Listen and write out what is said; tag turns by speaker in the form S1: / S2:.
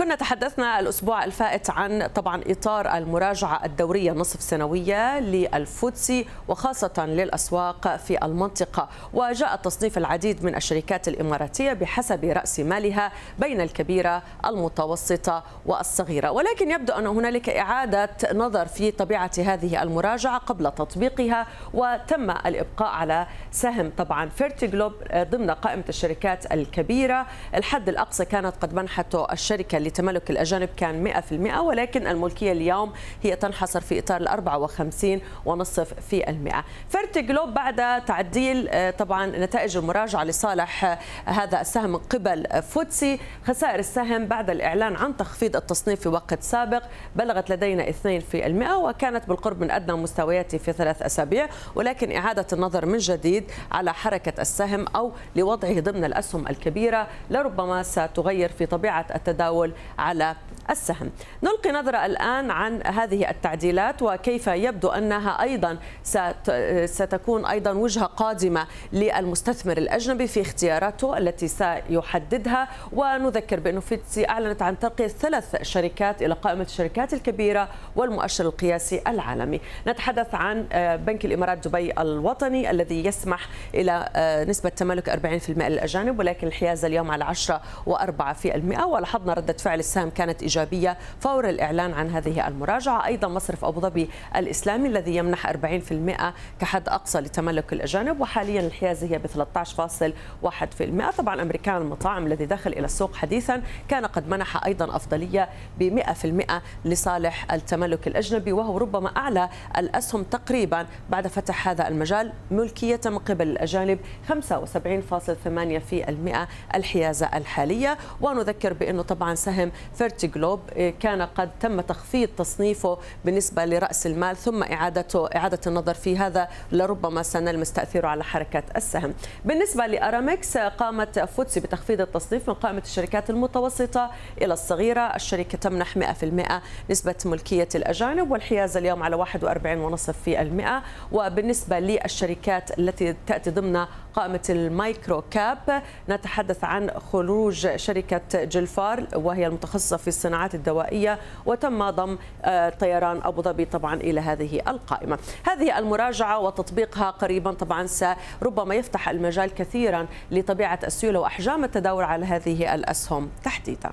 S1: كنا تحدثنا الأسبوع الفائت عن طبعا إطار المراجعة الدورية النصف سنوية للفوتسي وخاصة للأسواق في المنطقة. وجاء تصنيف العديد من الشركات الإماراتية بحسب رأس مالها بين الكبيرة المتوسطة والصغيرة. ولكن يبدو أن هنالك إعادة نظر في طبيعة هذه المراجعة قبل تطبيقها وتم الإبقاء على سهم طبعا فيرتي جلوب ضمن قائمة الشركات الكبيرة. الحد الأقصى كانت قد منحته الشركة لتملك الأجانب كان 100% ولكن الملكية اليوم هي تنحصر في إطار ال 54 ونصف في المئة. Fertiglobe بعد تعديل طبعا نتائج المراجعة لصالح هذا السهم من قبل FTSE. خسائر السهم بعد الإعلان عن تخفيض التصنيف في وقت سابق بلغت لدينا 2% وكانت بالقرب من أدنى مستوياته في ثلاث أسابيع ولكن إعادة النظر من جديد على حركة السهم أو لوضعه ضمن الأسهم الكبيرة لربما ستغير في طبيعة التداول على السهم. نلقي نظرة الآن عن هذه التعديلات وكيف يبدو أنها أيضا ستكون أيضا وجهة قادمة للمستثمر الأجنبي في اختياراته التي سيحددها. ونذكر بأنه فيتسي أعلنت عن ترقية ثلاث شركات إلى قائمة الشركات الكبيرة والمؤشر القياسي العالمي. نتحدث عن بنك الإمارات دبي الوطني الذي يسمح إلى نسبة تملك 40% للأجانب ولكن الحيازة اليوم على 10 و4 في المئة. ولاحظنا ردة فعل السهم كانت إيجابية فور الإعلان عن هذه المراجعة. أيضا مصرف أبو ظبي الإسلامي الذي يمنح 40% كحد أقصى لتملك الأجانب وحاليا الحيازة هي ب 13.1% طبعا أمريكان المطاعم الذي دخل إلى السوق حديثا كان قد منح أيضا أفضلية ب 100% لصالح التملك الأجنبي وهو ربما أعلى الأسهم تقريبا بعد فتح هذا المجال ملكية من قبل الأجانب 75.8% الحيازة الحالية. ونذكر بأنه طبعا Fertiglobe كان قد تم تخفيض تصنيفه بالنسبة لرأس المال ثم إعادته إعادة النظر في هذا لربما سنلمس تأثيره على حركة السهم. بالنسبة لأرامكس قامت FTSE بتخفيض التصنيف من قائمة الشركات المتوسطة إلى الصغيرة. الشركة تمنح 100% نسبة ملكية الأجانب والحيازة اليوم على 41.5% وبالنسبة للشركات التي تأتي ضمن قائمة المايكرو كاب نتحدث عن خروج شركة جلفار وهي المتخصصة في الصناعات الدوائية وتم ضم طيران أبو ظبي طبعا إلى هذه القائمة. هذه المراجعة وتطبيقها قريبا طبعا ربما يفتح المجال كثيرا لطبيعة السيولة وأحجام التداول على هذه الأسهم تحديدا.